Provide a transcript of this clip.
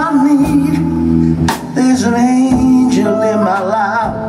I need. There's an angel in my life.